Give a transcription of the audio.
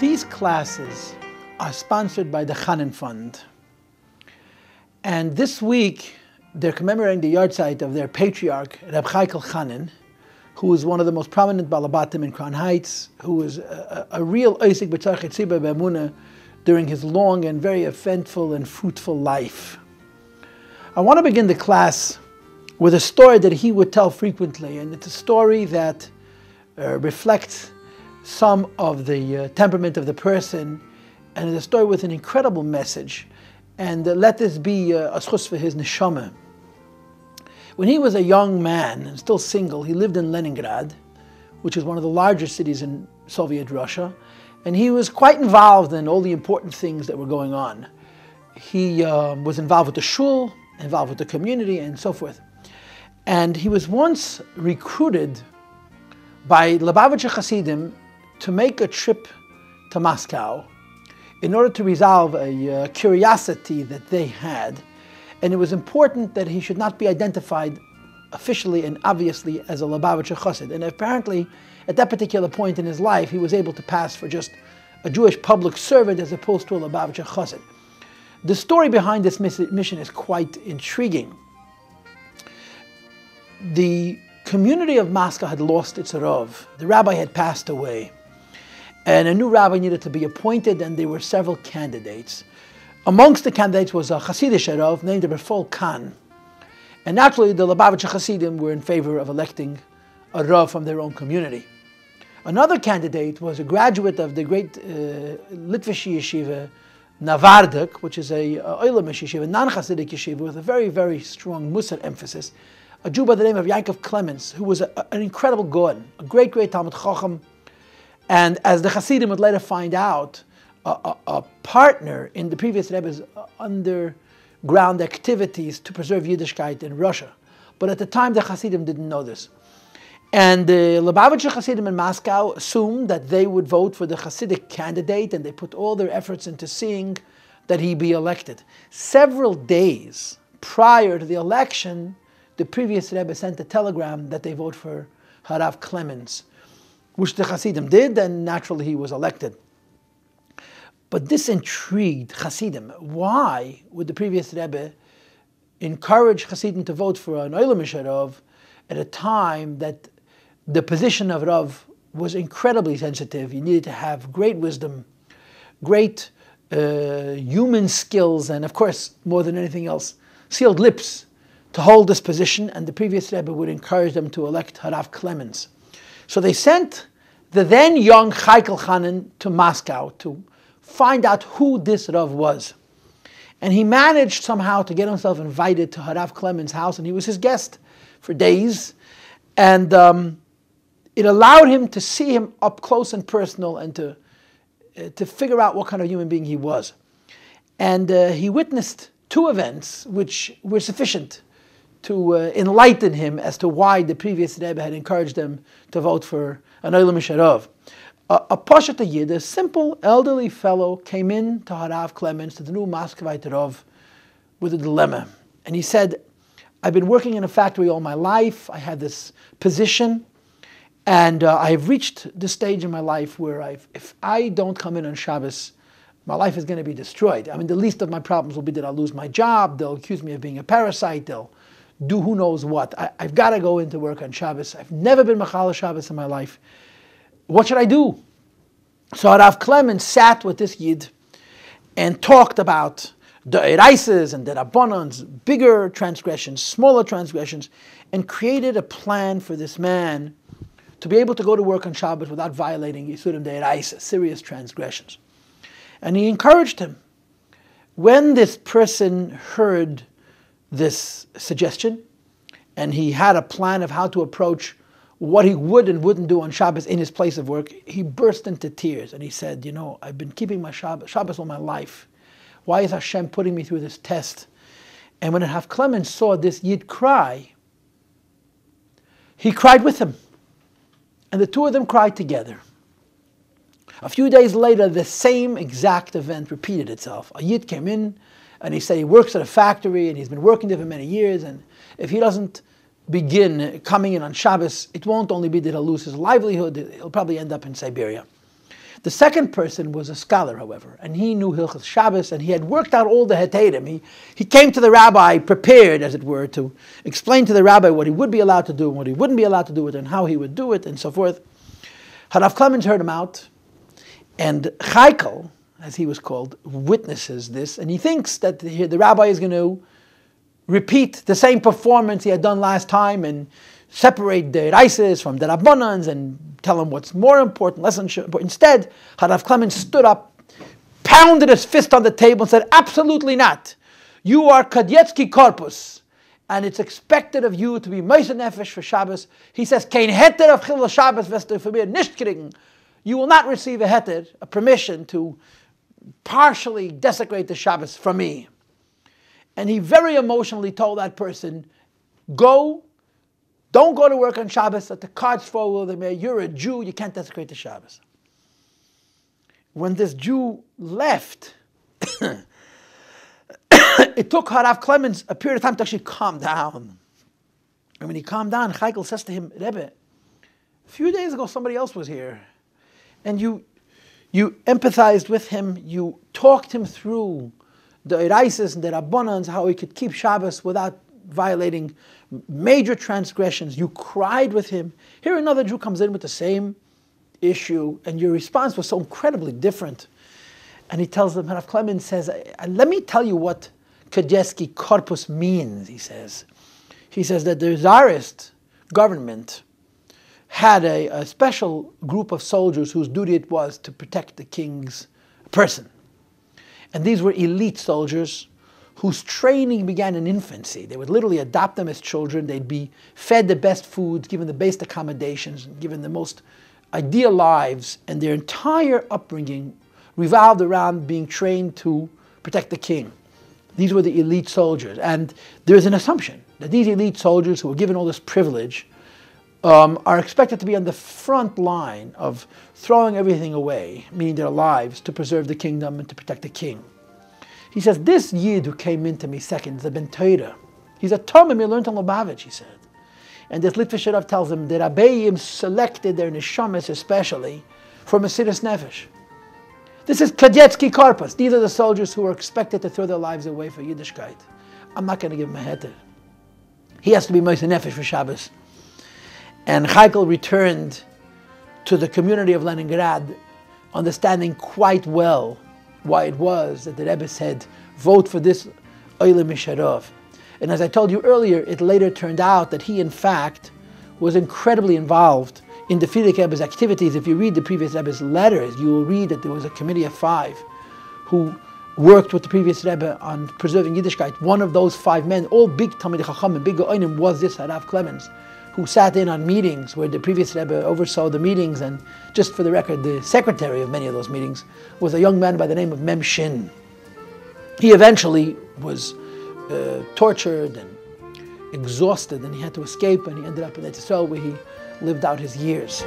These classes are sponsored by the Chanin Fund. And this week, they're commemorating the yahrzeit of their patriarch, Reb Chaikel Chanin, who was one of the most prominent Balabatim in Crown Heights, who was a, a, a real Oisik B'tzarchet Tzibah B'emunah during his long and very eventful and fruitful life. I want to begin the class with a story that he would tell frequently, and it's a story that uh, reflects some of the uh, temperament of the person, and it's a story with an incredible message. And uh, let this be uh, a schus for his neshama. When he was a young man and still single, he lived in Leningrad, which is one of the largest cities in Soviet Russia, and he was quite involved in all the important things that were going on. He um, was involved with the shul, involved with the community, and so forth. And he was once recruited by Lubavitcher Hasidim to make a trip to Moscow in order to resolve a uh, curiosity that they had. And it was important that he should not be identified officially and obviously as a Lubavitcher Chassid. And apparently, at that particular point in his life, he was able to pass for just a Jewish public servant as opposed to a Lubavitcher Chassid. The story behind this mission is quite intriguing. The community of Moscow had lost its Rav. The rabbi had passed away. And a new rabbi needed to be appointed, and there were several candidates. Amongst the candidates was a Hasidic Rav named Rafal Khan. And naturally, the Lubavitcher Hasidim were in favor of electing a Rav from their own community. Another candidate was a graduate of the great uh, Litvish yeshiva, Navardik, which is a Oilamish yeshiva, non-Hasidic yeshiva, with a very, very strong Musar emphasis. A Jew by the name of Yaakov Clemens, who was a, an incredible god, a great, great Talmud Chacham, and as the Hasidim would later find out, a, a, a partner in the previous Rebbe's uh, underground activities to preserve Yiddishkeit in Russia. But at the time, the Hasidim didn't know this. And the Lubavitcher Hasidim in Moscow assumed that they would vote for the Hasidic candidate, and they put all their efforts into seeing that he be elected. Several days prior to the election, the previous Rebbe sent a telegram that they vote for Harav Clemens which the Hasidim did, and naturally he was elected. But this intrigued Hasidim. Why would the previous Rebbe encourage Hasidim to vote for an Oilamish Rav at a time that the position of Rav was incredibly sensitive? You needed to have great wisdom, great uh, human skills, and of course, more than anything else, sealed lips to hold this position. And the previous Rebbe would encourage them to elect Harav Clemens. So they sent the then young Chaikel Chanin to Moscow to find out who this Rav was. And he managed somehow to get himself invited to Harav Clemens' house, and he was his guest for days. And um, it allowed him to see him up close and personal and to, uh, to figure out what kind of human being he was. And uh, he witnessed two events which were sufficient to uh, enlighten him as to why the previous Rebbe had encouraged them to vote for an Oilamisher Rav. A, a Pashat Yid, a simple elderly fellow, came in to Harav Clemens, to the new Muscovite Rav, with a dilemma. And he said, I've been working in a factory all my life. I had this position. And uh, I've reached the stage in my life where I've, if I don't come in on Shabbos, my life is going to be destroyed. I mean, the least of my problems will be that I'll lose my job. They'll accuse me of being a parasite. They'll do who knows what. I, have got to go into work on Shabbos. I've never been Machal Shabbos in my life. What should I do? So Rav Clemens sat with this Yid and talked about the Eraises and the Rabbanans, bigger transgressions, smaller transgressions, and created a plan for this man to be able to go to work on Shabbos without violating Yisurim de Eraisa, serious transgressions. And he encouraged him. When this person heard this suggestion, and he had a plan of how to approach what he would and wouldn't do on Shabbos in his place of work, he burst into tears and he said, You know, I've been keeping my Shabbos, Shabbos all my life. Why is Hashem putting me through this test? And when Rav Clemens saw this Yid cry, he cried with him. And the two of them cried together. A few days later, the same exact event repeated itself. A Yid came in and he said he works at a factory and he's been working there for many years. And if he doesn't begin coming in on Shabbos, it won't only be that he'll lose his livelihood, he'll probably end up in Siberia. The second person was a scholar, however, and he knew Hilchas Shabbos, and he had worked out all the Heterim. He, he came to the rabbi prepared, as it were, to explain to the rabbi what he would be allowed to do and what he wouldn't be allowed to do it, and how he would do it, and so forth. Harav Clemens heard him out, and Chaikel, as he was called, witnesses this, and he thinks that the, the rabbi is going to repeat the same performance he had done last time and separate the Reises from the Rabbanans and tell him what's more important, less important. Instead, Harav Clemens stood up, pounded his fist on the table, and said, Absolutely not. You are Kadyetsky Corpus and it's expected of you to be Meisen Nefesh for Shabbos. He says, Kein Heter of Chilul Shabbos du für nicht kriegen. You will not receive a heter, a permission to partially desecrate the Shabbos from me. And he very emotionally told that person, Go, don't go to work on Shabbos, let the cards fall where they may. You're a Jew, you can't desecrate the Shabbos. When this Jew left, it took Harav Clemens a period of time to actually calm down. And when he calmed down, Chaikel says to him, Rebbe, a few days ago somebody else was here, and you, you empathized with him, you talked him through the Iraisis and the Rabbanans, how he could keep Shabbos without violating major transgressions. You cried with him. Here another Jew comes in with the same issue, and your response was so incredibly different. And he tells them, Rav Clemens says, uh, let me tell you what Kajeski corpus means, he says. He says that the Tsarist government had a, a special group of soldiers whose duty it was to protect the king's person. And these were elite soldiers whose training began in infancy. They would literally adopt them as children. They'd be fed the best foods, given the best accommodations, given the most ideal lives, and their entire upbringing revolved around being trained to protect the king. These were the elite soldiers. And there's an assumption that these elite soldiers who were given all this privilege um, are expected to be on the front line of throwing everything away, meaning their lives, to preserve the kingdom and to protect the king. He says, this Yid who came into me second is a Ben Torah. He's a Tomim, he learned on Lubavitch, he said. And this Litvisher Rav tells him that Rabbeim selected their neshamas especially for Mesiris Nefesh. This is Kadyetsky Karpas. These are the soldiers who are expected to throw their lives away for Yiddishkeit. I'm not going to give him a heter. He has to be Mesiris Nefesh for Shabbos. And Chaikel returned to the community of Leningrad, understanding quite well why it was that the Rebbe said, vote for this Oilamisher Rav. And as I told you earlier, it later turned out that he, in fact, was incredibly involved in the Frierdiker Rebbe's activities. If you read the previous Rebbe's letters, you will read that there was a committee of five who worked with the previous Rebbe on preserving Yiddishkeit. One of those five men, all big Talmid Chacham and big Oinim, was this Harav Clemens who sat in on meetings where the previous Rebbe oversaw the meetings, and just for the record, the secretary of many of those meetings was a young man by the name of Mem Shin. He eventually was uh, tortured and exhausted, and he had to escape, and he ended up in Eretz where he lived out his years.